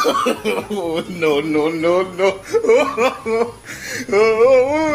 no, no, no, no.